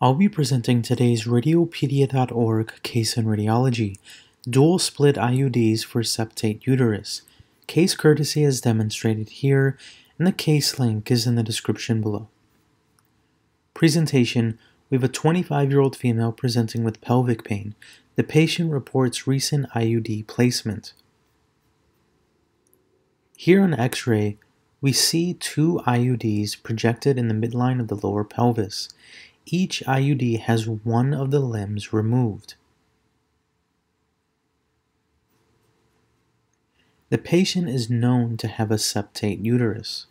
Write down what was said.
I'll be presenting today's Radiopaedia.org case in radiology, dual split IUDs for septate uterus. Case courtesy is demonstrated here, and the case link is in the description below. Presentation We have a 25 year old female presenting with pelvic pain. The patient reports recent IUD placement. Here on x ray, we see two IUDs projected in the midline of the lower pelvis each IUD has one of the limbs removed. The patient is known to have a septate uterus.